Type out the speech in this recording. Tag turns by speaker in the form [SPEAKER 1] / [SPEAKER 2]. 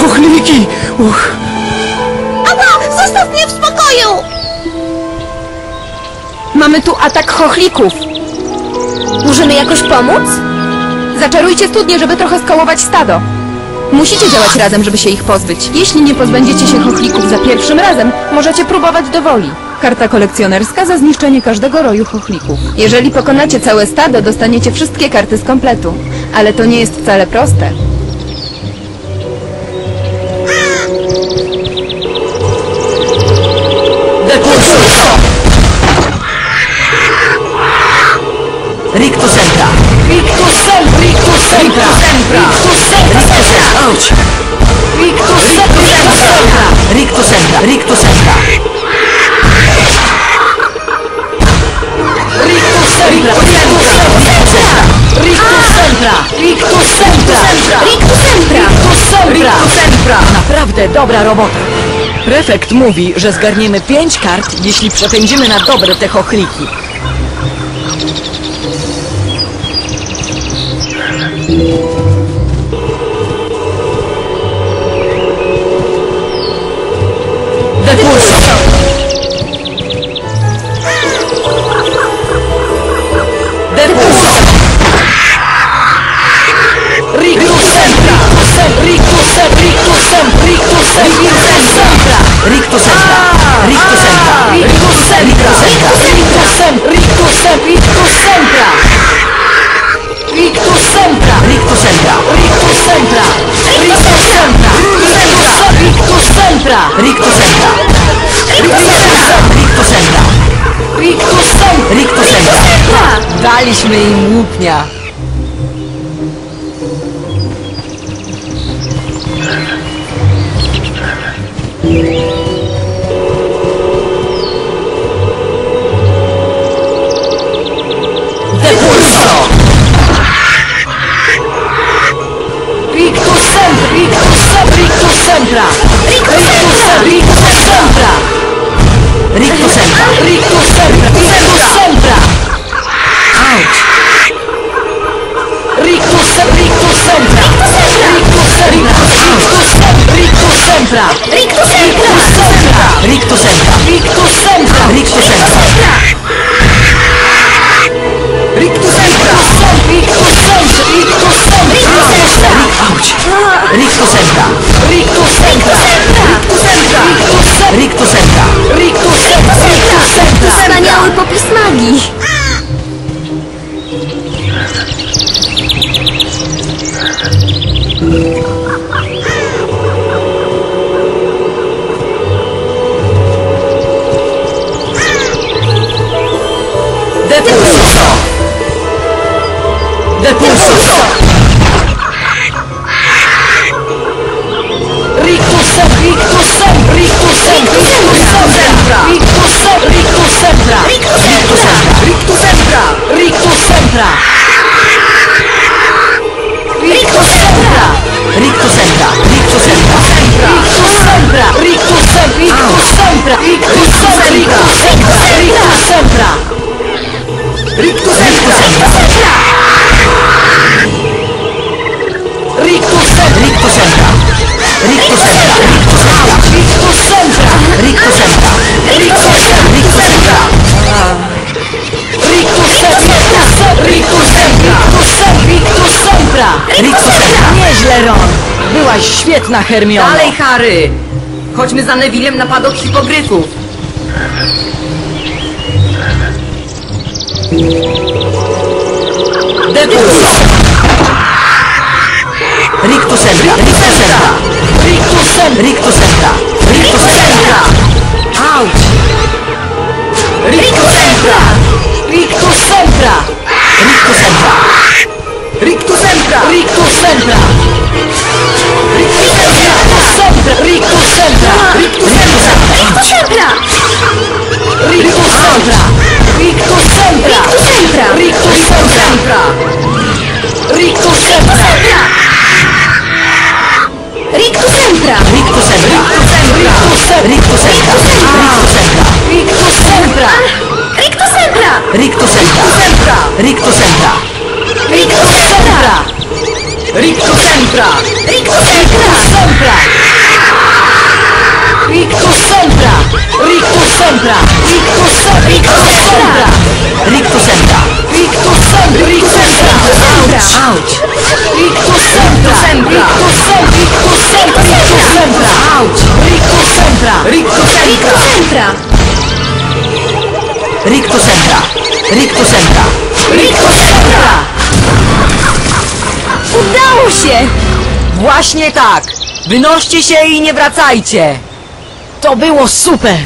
[SPEAKER 1] Chochliki! Uch,
[SPEAKER 2] Ała! Zostaw mnie w spokoju!
[SPEAKER 3] Mamy tu atak chochlików.
[SPEAKER 2] Możemy jakoś pomóc?
[SPEAKER 3] Zaczarujcie studnie, żeby trochę skołować stado. Musicie działać razem, żeby się ich pozbyć. Jeśli nie pozbędziecie się chochlików za pierwszym razem, możecie próbować do woli. Karta kolekcjonerska za zniszczenie każdego roju chochlików. Jeżeli pokonacie całe stado, dostaniecie wszystkie karty z kompletu. Ale to nie jest wcale proste.
[SPEAKER 1] Rictus Sempra! Rictus Sempra! Rictus Sempra! Rictus Sempra! Ouch! Rictus Sempra! Rictus Sempra! Rictus Sempra! Rictus Sempra! Rictus Sempra! Rictus Sempra!
[SPEAKER 2] Rictus Sempra!
[SPEAKER 1] Rictus Sempra! Naprawdę dobra robota! Prefekt mówi, że zgarniemy pięć kart, jeśli przepędzimy na dobre te chochliki. Sempra! Rictus Sempra! Rictus Sempra! Rictus Sempra! Rictus Sempra! Rictus Sempra! Rictus Sempra! Rictus Sempra! Daliśmy im łupnia! Sempra! Ricto sempre! Ricto sempre! Sempra! Nieźle, Ron! Byłaś świetna, Hermiono!
[SPEAKER 4] Dalej, Harry! Chodźmy za Nevillem na padok hipogryfów.
[SPEAKER 1] Depulso! Rictus Sempra! Rictus! Rictus! Rictus Sempra! Rictus Sempra! Rictus Sempra! Rictus Sempra!
[SPEAKER 2] Rictus Sempra!
[SPEAKER 1] Rictus Sempra! Rictus Sempra! Rictus Sempra! Rictus Sempra! Rictus Sempra! Rictus Sempra! Rictus Sempra! Rictus Sempra! Rictus Sempra! Rictus Sempra! Rictus Sempra! Rictus Sempra! Ouch! Rictus Sempra! Rictus Sempra! Rictus Sempra! Ouch! Rictus Sempra! Rictus Sempra! Rictus Sempra! Rictus Sempra! Rictus Sempra!
[SPEAKER 3] Udało się!
[SPEAKER 1] Właśnie tak! Wynoście się i nie wracajcie! To było super!